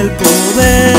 el poder.